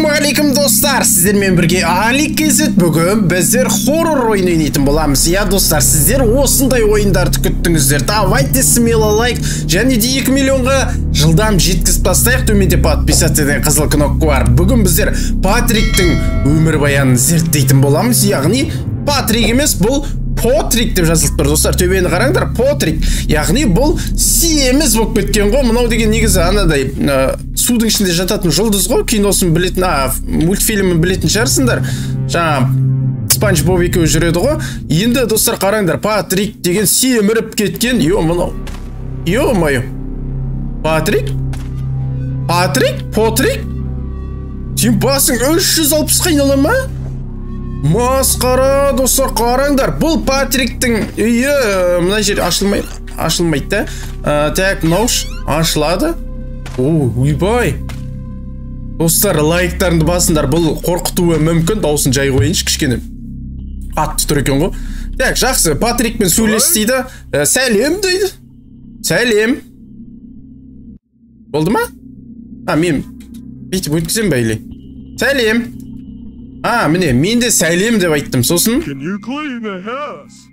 ассалаумағалейкум достар сіздермен бірге али кезет бүгін біздер хоррор ойын ойнайтын боламыз иә достар сіздер осындай ойындарды күттіңіздер давайте смело лайк және де 2 миллионға жылдам жеткізіп тастайық төменде подписаться деген қызыл кнопка бар бүгін біздер патриктің өмірбаянын зерттейтін боламыз яғни патрик емес бұл потрик деп жазылып тұр достар. Төбені қараңдар потрик. Яғни бұл семіз болып кеткен ғой. Мынау деген негізі анадай ә, судың ішінде жататын жұлдыз ғой. Киносын білетін а мультфильмін білетін шығарсыңдар. Жаңа спанч боб екеуі жүреді ғой. Енді достар қараңдар патрик деген семіріп кеткен. Е мынау. Е мое патрик? Патрик? Потрик? Сен басың үш жүз алпысқа айнала ма? Масқара достар қараңдар бұл патриктің үйі мына жер ашылмай ашылмайды да так мынау ашылады о ойбай достар лайктарыңды басыңдар бұл қорқытуы мүмкін дауысын жай қояйыншы кішкене қатты тұр екен ғой так жақсы. Патрикпен сөйлес дейді ә, сәлем дейді сәлем болды ма а мен бүйтіп өткіземін ба сәлем а міне мен де сәлем деп айттым сосын. Can you clean the house?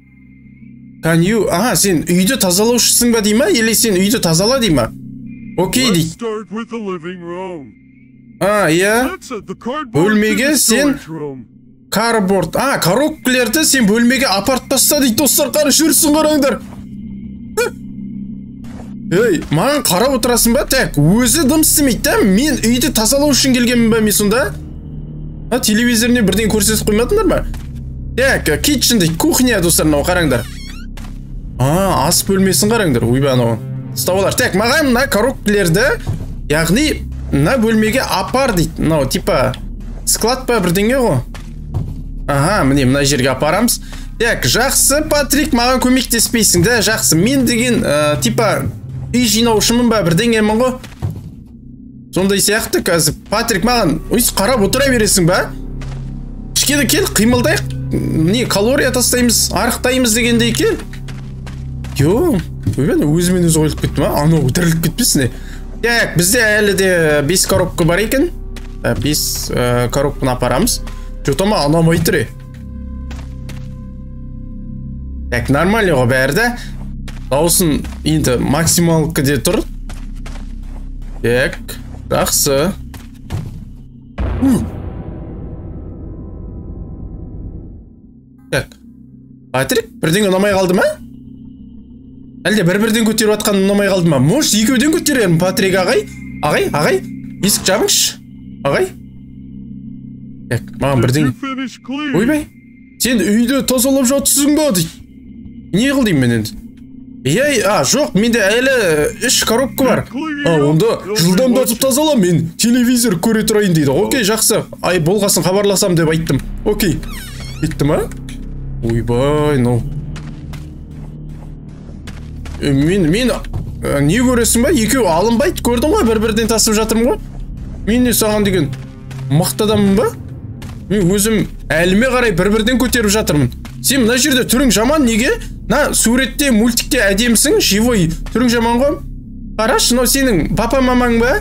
can you а сен үйді тазалаушысың ба дей ма или сен үйді тазала дей ма окей дейді а иә. Бөлмеге сен- карборд а коробкілерді сен бөлмеге апарып таста дейді достар қара жүрсін қараңдар. Ей маған қарап отырасың ба? Так өзі дым істемейді да мен үйді тазалау үшін келгенмін ба мен сонда? А телевизоріне бірдеңе көрсетіп қоймадыңдар ма так китчен дейді кухня достар мынау қараңдар. А ас бөлмесін қараңдар ойбай анау. Ұстап алар так маған мына коробкілерді яғни мына бөлмеге апар дейді. Мынау типа склад па бірдеңе ғой? Аха міне мына жерге апарамыз. Так жақсы патрик маған көмектеспейсің. Да жақсы. Мен деген ә, типа үй жинаушымын ба бірдеңемін ғой? Сондай сияқты қазір. Патрик маған өйстіп қарап отыра бересің ба? Кішкене кел қимылдайық не калория тастаймыз арықтаймыз дегендей кел. Йо ойбай өзімен өзі қойылып кетті ма анау тіріліп кетпесін так бізде әлі де бес коробка бар екен. Ә, бес ә, коробканы апарамыз. Че то ма ұнамай тұр е? Так нормально ғой бәрі де. Дауысын енді максималкіде тұр. Так. Жақсы. Так. Патрик бірдеңе ұнамай қалды ма? Әлде бір бірден көтеріп жатқан ұнамай қалды ма? Может екеуден көтерермін патрик ағай? Ағай ағай есік жабыңызшы. Ағай. Так маған cleaning? ойбай сен үйді тазалап жатсың ба? Дейді не қыл деймін мен енді? Иә а жоқ менде әлі үш коробка бар. А онда жылдамдатып тазала мен телевизор көре тұрайын дейді. Окей жақсы. Ай болғасын хабарласам деп айттым. Окей. Кетті ма ойбай ну. Е, мен мен ә, не көресің ба? Екеуі алынбайды көрдің ғой бір бірден тасып жатырмын ғой. Мен не саған деген мықты адаммын ба? Мен өзім әліме қарай бір бірден көтеріп жатырмын. Сен мына жерде түрің жаман неге? Мына суретте мультикте әдемісің живой. Түрің жаман ғой? Қарашы мынау сенің папа мамаң ба?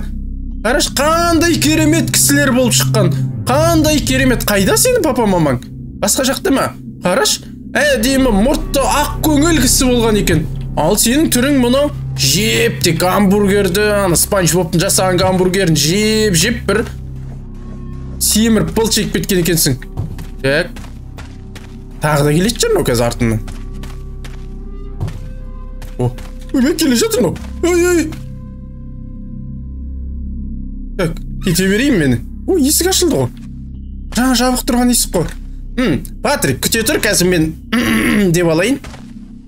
Қарашы қандай керемет кісілер болып шыққан. Қандай керемет қайда сенің папа мамаң? Басқа жақта ма? Қарашы әдемі мұртты ақ көңіл кісі болған екен. Ал сенің түрің мынау? Жеп те гамбургерді ана спанч бобтың жасаған гамбургерін жеп жеп бір семіріп былш етіп кеткен екенсің. Так тағы да келетін шығар мынау қазір артымнан. О ойбай келе жатыр мынау ой ой так кете берейін мен о есік ашылды ғой жаңа жабық тұрған есік қой Хм, патрик күте тұр қазір мен деп алайын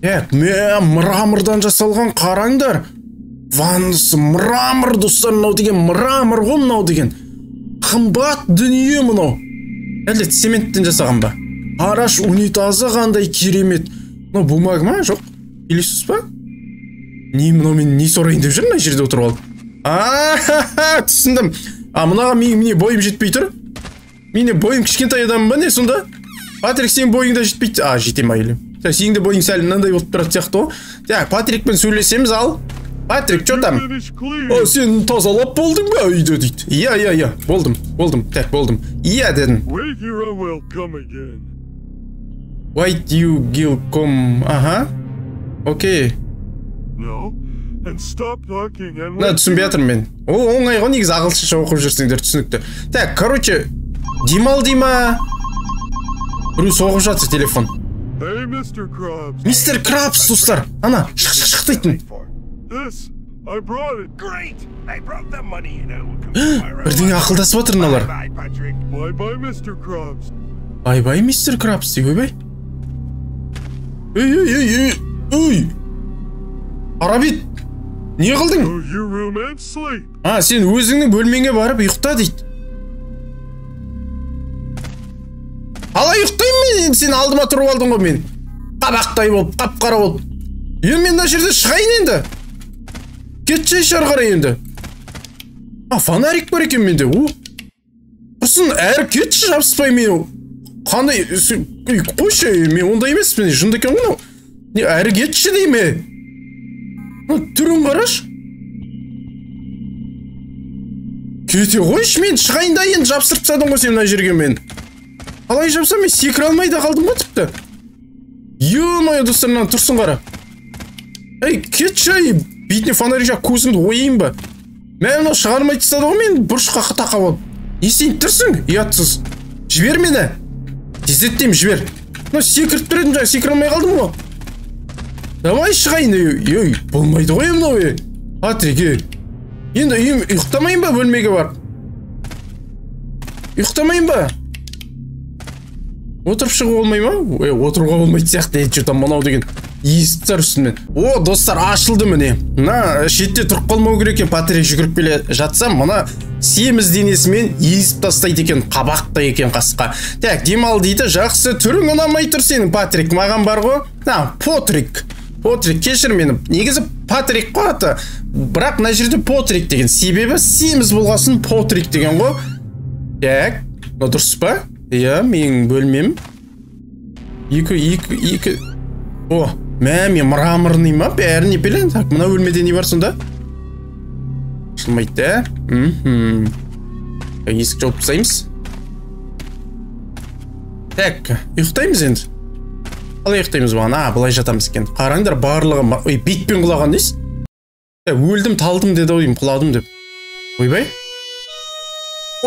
так мрамордан жасалған қараңдар ваннасы мрамор достар мынау деген мрамор ғой мынау деген қымбат дүние мынау әлде цементтен жасаған ба қарашы унитазы қандай керемет мынау бумага ма жоқ пылесос па не мынау мен не сұрайын деп жүр мына жерде отырып алып? А түсіндім. А мынаған менің міне бойым жетпей тұр. Мен бойым кішкентай адаммын ба не сонда? Патрик сенің бойың да жетпейді. А жете ма или сенің де бойың сәл мынандай болып тұратын сияқты ғой так патрикпен сөйлесеміз ал. Патрик че там? О сен тазалап болдың ба үйді дейді? Иә иә иә. Болдым болдым. Так болдым. Иә дедім. Again. Wait you come. Аха. Окей. Мына түсінбей жатырмын мен ол оңай ғой негізі ағылшынша оқып жүрсеңдер түсінікті так короче димал дей ма біреу соғып жатыр телефон Hey, Mr. Krabs. мистер крабс достар ана шық шық шық дейтін This, I brought it. Great! I brought the money, you know. бірдеңе ақылдасып жатыр мыналар Bye, Patrick. Bye bye, Mr. Krabs. ойбай мистер крабс дей ойбай ей ей ей ей ей арабит не қылдың? А сен өзіңнің бөлмеңе барып ұйықта дейді. Қалай ұйықтаймын мен енді сен алдыма тұрып алдың ғой мен. Қабақтай болып қап қара болып. Енді мен мына жерден шығайын енді. Кетші ары қарай енді. А фонарик бар екен менде о құрсын әрі кетші жабыспай мен. Қандай қойшы мен ондай емеспін жынды екен ғой мынау. Не әрі кетші дей ме түрін қарашы кете қойшы мен шығайын да енді жабыстырып тастадың ғой сен мына жерге мен. Қалай жапсам мен секіре алмай да қалдым ғой тіпті. Е мое достар мына тұрсын қара. Ей кетші ей бетіне фонарик жағып көзімді ояйын ба? Мә мынау шығармай тастады ғой мен бұрышқа тақап алып. Не істейін тұрсың ұятсыз. Жібер мені. Тездеттеймін жібер. Мынау секіріп тұр едім жаңа секіре алмай қалдым ғой. Давай шығайын ей болмайды ғой мынау ей патрик ей енді үйім ұйықтамайын ба бөлмеге барып? Ұйықтамайын ба? Отырып шығуға болмай ма? Ой отыруға болмайтын сияқты ей че то мынау деген естіп тұр үстімнен о достар ашылды міне. Мына шетте тұрып қалмау керек екен патрик жүгіріп келе жатса мына семіз денесімен езіп тастайды екен қабақтай екен қасқа. Так демал дейді жақсы түрің ұнамай тұр сенің патрик маған бар ғой. А потрик потрик кешір мені. Негізі патрик қой аты бірақ мына жерде потрик деген себебі семіз болғасын потрик деген ғой. Так мынау дұрыс па? Иә менің бөлмем екі екі екі. О мә мен мраморный ма? Бәрін не білемін так мына бөлмеде не бар сонда? Ашылмайды да. Мхм. Так, есік жауып тастаймыз. Так ұйықтаймыз енді. Қалай ұйықтаймыз бұған а былай жатамыз екен қараңдар барлығы ой бетпен құлаған дейсіз? Өлдім талдым деді деймін құладым деп. Ойбай.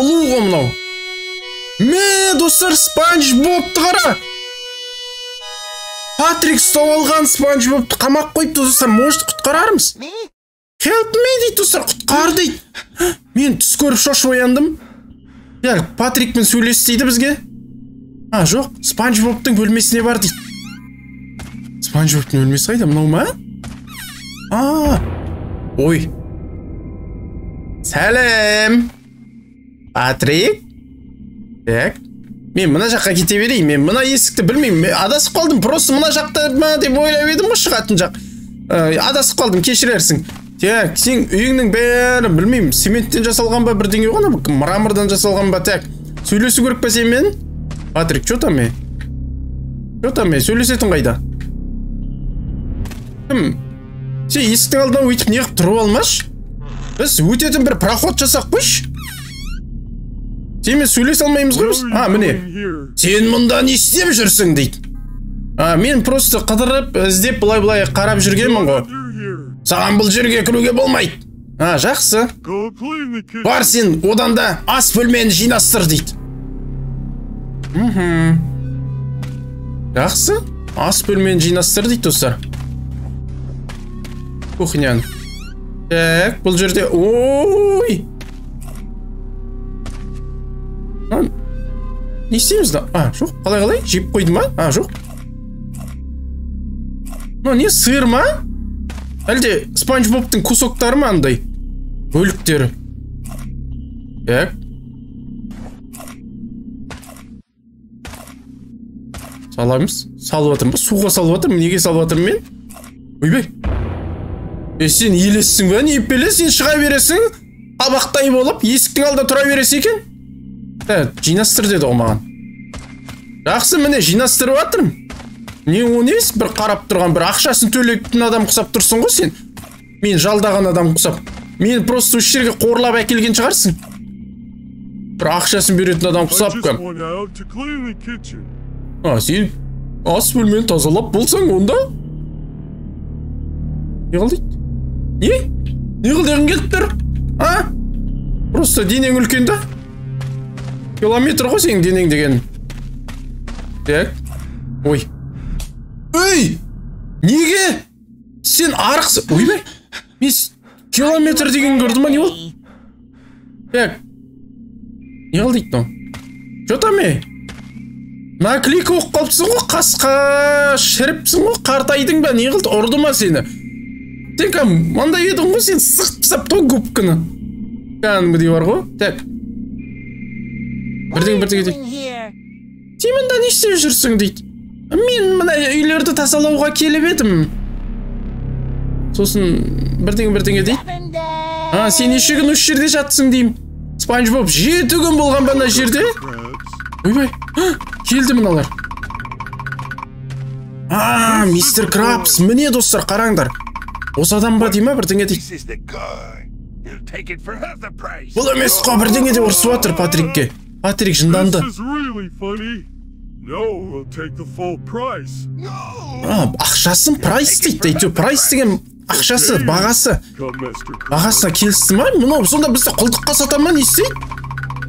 Ұлу ғой мынау. Мә достар спанч бобты қара. Патрик ұстап алған спанч бобты қамап қойыпты достар может құтқарармыз? Help me дейді достар құтқар дейді. Мен түс көріп шошып ояндым. Иә патрикпен сөйлес дейді бізге. А жоқ спанч бобтың бөлмесіне бар дейді бобтың бөлмесі қайда мынау ма а ой. Сәлем патрик так. Мен мына жаққа кете берейін мен мына есікті білмеймін мен адасып қалдым просто мына жақта ма деп ойлап едім ғой шығатын жақ. Ә, адасып қалдым кешірерсің. Так сен үйіңнің бәрі білмеймін цементтен жасалған ба бірдеңе ғой ана мрамордан жасалған ба? Так сөйлесу керек па сенімен патрик че там че там сөйлесетін қайда? Сен есіктің алдына өйтіп неғып тұрып алмашы. Біз өтетін бір проход жасап қойшы сенімен сөйлесе алмаймыз ғой біз. А міне. Сен мұнда не істеп жүрсің дейді. А мен просто қыдырып іздеп былай былай қарап жүргенмін ғой. Саған бұл жерге кіруге болмайды. А жақсы. Бар сен одан да ас бөлмені жинастыр дейді. Жақсы. Ас бөлмені жинастыр дейді достар. Кухняны так бұл жерде ой не істейміз а жоқ қалай қалай жеп қойды ма а жоқ мынау не сыр ма әлде спанч бобтың кусоктары ма андай бөліктері так саламыз салып жатырмын ба суға салып жатырмын неге салып жатырмын мен ойбай е сен елессің ба? Не сен шыға бересің? Қабақтай болып есіктің алдында тұра бересің екен? Ә, жинастыр деді ғой маған. Жақсы міне жинастырып жатырмын не ол емес бір қарап тұрған бір ақшасын төлейтін адам құсап тұрсың ғой сен. Мен жалдаған адам құсап. Мен просто осы жерге қорлап әкелген шығарсың. Бір ақшасын беретін адам құсап кәм. а сен ас бөлмені тазалап болсаң онда не не не қыл дегің келіп тұр? А? Просто денең үлкен да. Километр ғой сенің денең деген. Так. Ой. Ей неге? Сен арықсың ойбай мен километр деген көрдім ма не болды? Так. Не қыл дейді мынау че там ей наклейка болып қалыпсың ғой қасқа шіріпсің ғой қартайдың ба? Не қылды? Ұрды ма сені? Сен кәдімгі мынандай едің ғой сен сыртып тастапты ғой губканы кәдімгідей бар ғой так бірдеңе бірдеңе сен мында не істеп жүрсің дейді мен мына үйлерді тазалауға келіп едім сосын бірдеңе бірдеңе дейді а сен неше күн осы жерде жатсың деймін спанч боб жеті күн болған ба мына жерде ойбай келді мыналар. А мистер крабс міне достар қараңдар. Осы адам ба дей ма бірдеңе дейді бұл емес қой бірдеңе деп ұрысып жатыр патрикке патрик жынданды This is really funny. No, we'll take the full price. а ақшасын прайс дейді әйтеуір прайс деген ақшасы бағасы бағасына келісті ма мынау сонда бізді құлдыққа сата ма не істейді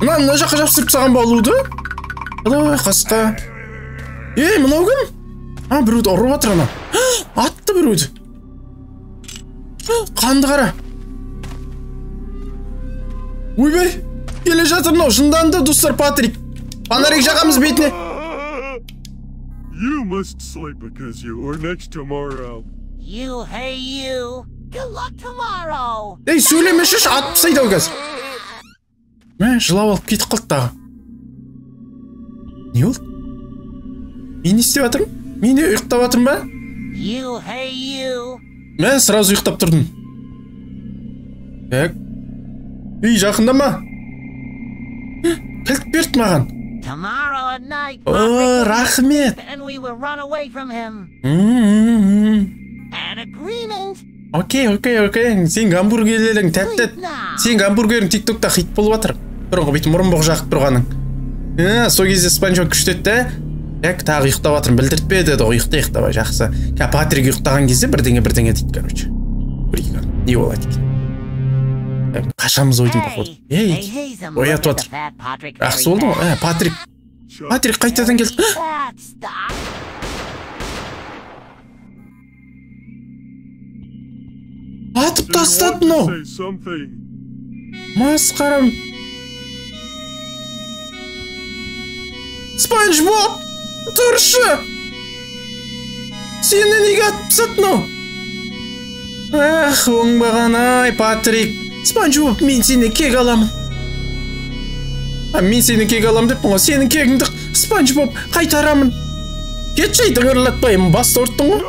мына мына жаққа жабыстырып тастаған ба алуды құдай қасқа ей мынау кім а біреуді ұрып жатыр ана атты біреуді қанды қара ойбай келе жатыр мынау жынданды достар патрик фонарик жағамыз бетіне You must sleep because you are next tomorrow. You, hey, you. Good luck tomorrow. ей сөйлемеші атып тастайды ау қазір мә жылап алып кетіп қалды тағы не болды мен не істеп жатырмын мен не ұйықтап жатырмын ба You, hey, you. Мә сразу ұйықтап тұрдым. Так. Үй жақындама кілт берді маған. О рахмет. окей окей окей. Сен гамбургерлерің тәтті сен гамбургерің тик токта хит болып жатыр бұрынғы бүйтіп мұрынбоқ жағып тұрғаның. Ә, сол кезде спанчбоб күшті еді да так тағы ұйықтап жатырмын білдіртпе деді ғой ұйықта ұйықтабай жақсы қазір патрик ұйықтаған кезде бірдеңе бірдеңе дейді короче көрейік не болады екен қашамыз ойдың походу Hey, hey, ей оятып жатыр жақсы болды ғой ә, патрик патрик қайтадан келді атып тастады мынау масқарам спанч боб тұршы сені неге атып тастады мынау ах оңбаған ай патрик. Спанч боб мен сені кек аламын. А мен сені кек аламын деппін ғой сенің кегіңді спанч боб қайтарамын. Кетші діңірлатпаймын басты ұрттың ғой.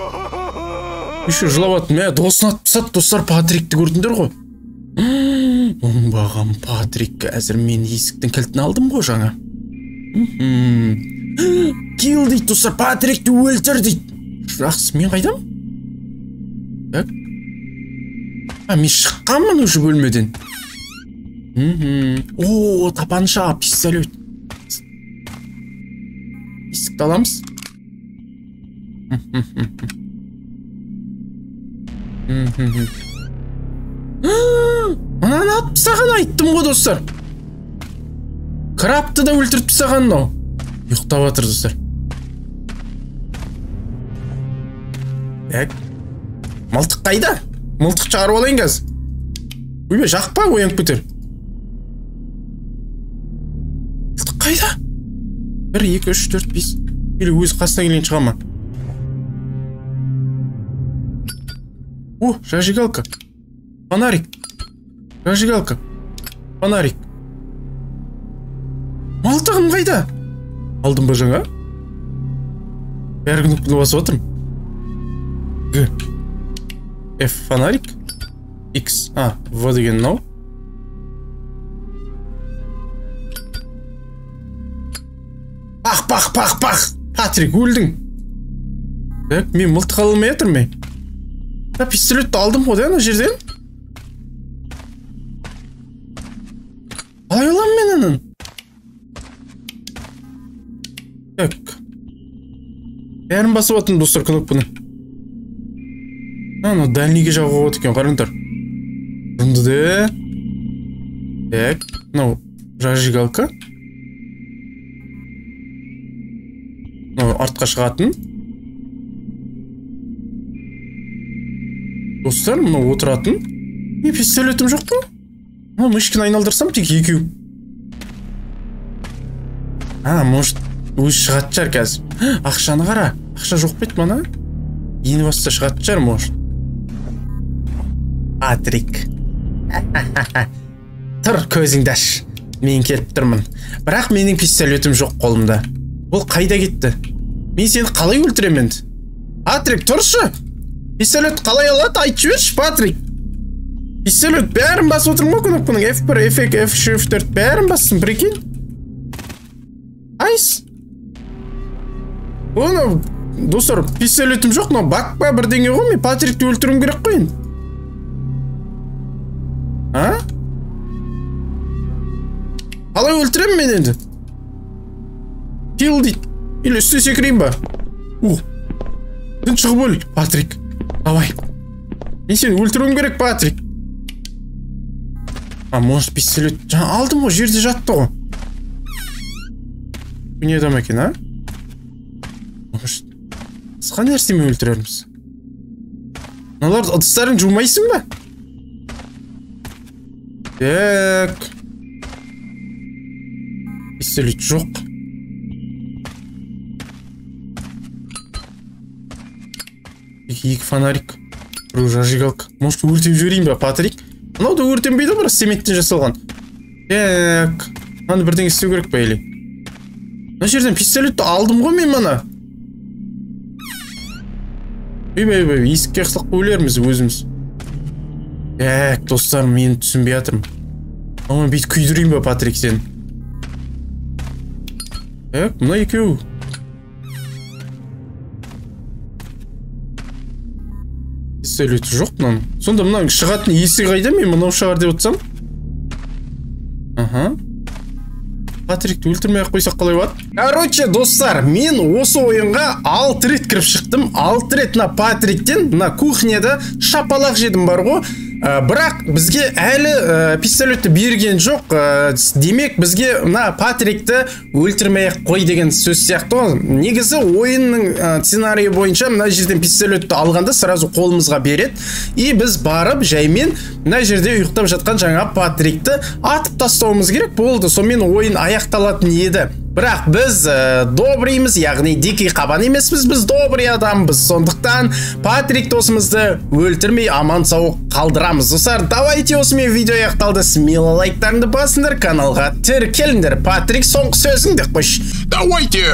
Еще жылап жатыр мә досын атып тастады достар патрикті көрдіңдер ғой. Оңбаған патрик қазір мен есіктің кілтін алдым ғой жаңа. Килл дейді достар патрикті өлтір дейді жақсы мен қайдам так а мен шыққанмын уже бөлмеден о тапанша пистолет есікті аламыз мынаны атып тастаған айттым ғой достар крабты да өлтіріп тастаған мынау ұйықтап жатыр достар. Так мылтық қайда? Мылтық шығарып алайын қазір. Ойбай жақпа оянып кетер. Мылтық қайда? Бір екі үш төрт бес. Или өз қасына келген шыға ма? О зажигалка фонарик. Зажигалка фонарик. Мылтығым қайда? Алдым ба жаңа? Бәрі кнопканы басып жатырмын г f фонарик. X. А в деген мынау. Пах пах пах пах. Патрик өлдің. Так мен мылтық ала алмай жатырмын мен пистолетті алдым ғой да ана жерден. Бәрін басып жатырмын достар кнопканы анау дальныйге жағуға болады екен қараңдар ұрынды да так мынау зажигалка мынау артқа шығатын. Достар мынау отыратын. Не пистолетім жоқ қой мына мышканы айналдырсам тек екеу. А может өзі шығатын шығар қазір. Ақшаны қара. Ақша жоқ па еді мана? Ең баста шығатын шығар может патрик. Тұр көзіңді аш. Мен келіп тұрмын. Бірақ менің пистолетім жоқ қолымда. Ол қайда кетті? Мен сені қалай өлтіремін енді? Патрик тұршы! Пистолет қалай алады? Айтып жіберші патрик. Пистолет бәрін басып отырмын ғой кнопканың f бір f екі f үш f төрт бәрін бастым прикинь. Айс! Оны достар пистолетім жоқ мынау бак па бірдеңе ғой мен патрикті өлтіруім керек қой енді. А? Қалай өлтіремін мен енді? Килл дейді. Или үстіне секірейін ба? У сен шығып өл патрик. Давай. Мен сені өлтіруім керек патрик. А может пистолет? Жаңа алдым ғой жерде жатты ғой. Не адам екен а? Басқа нәрсемен өлтірерміз мыналар ыдыстарын жумайсың ба так пистолет жоқ екі фонарик біреу зажигалка может өртеп жіберейін ба патрик мынау да өртенбейді бірақ цементтен жасалған. Так мынаны бірдеңе істеу керек па или мына жерден пистолетті алдым ғой мен мана ойбай ойбай есікке қысылып өлерміз өзіміз. Так достар мен түсінбей жатырмын. Ана бүйтіп күйдірейін ба патрик сені? Так мына екеуі пистолеті жоқ мынаның сонда мынаның шығатын есігі қайда мен мынау шығар деп отырсам? Аха. Патрикті өлтірмей ақ қойсақ қалай болады? Короче достар мен осы ойынға алты рет кіріп шықтым. Алты рет мына патриктен мына кухняда шапалақ жедім бар ғой. Ә, бірақ бізге әлі ә, пистолетті берген жоқ. Ә, демек бізге мына патрикті өлтірмей ақ қой деген сөз сияқты ғой негізі ойынның ә, сценарийі бойынша мына жерден пистолетті алғанда сразу қолымызға береді. И біз барып жаймен мына жерде ұйықтап жатқан жаңа патрикті атып тастауымыз керек болды. Сонымен ойын аяқталатын еді. Бірақ біз ә, добрыймыз яғни дикий қабан емеспіз. Біз добрый адамбыз. Сондықтан патрик досымызды өлтірмей аман сау қалдырамыз. Достар давайте осымен видео аяқталды. Смело лайктарыңды басыңдар каналға тіркеліңдер. Патрик соңғы сөзіңді қойшы. Давайте!